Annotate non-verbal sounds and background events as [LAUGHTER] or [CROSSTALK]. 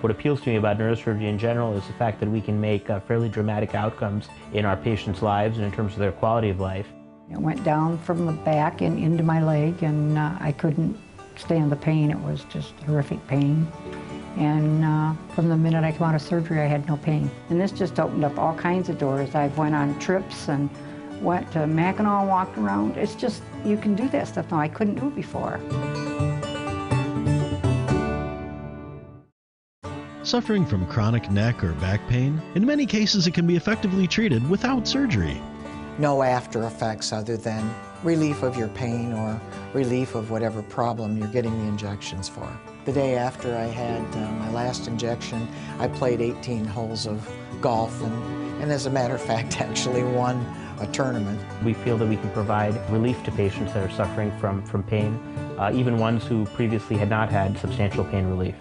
What appeals to me about neurosurgery in general is the fact that we can make uh, fairly dramatic outcomes in our patients' lives and in terms of their quality of life. It went down from the back and into my leg, and uh, I couldn't stand the pain. It was just horrific pain. And uh, from the minute I came out of surgery, I had no pain. And this just opened up all kinds of doors. I went on trips and went to Mackinac, walked around. It's just, you can do that stuff now. I couldn't do it before. Suffering from chronic neck or back pain, in many cases it can be effectively treated without surgery. No after effects other than relief of your pain or relief of whatever problem you're getting the injections for. The day after I had uh, my last injection, I played 18 holes of golf and, and as a matter of fact [LAUGHS] actually won a tournament. We feel that we can provide relief to patients that are suffering from, from pain, uh, even ones who previously had not had substantial pain relief.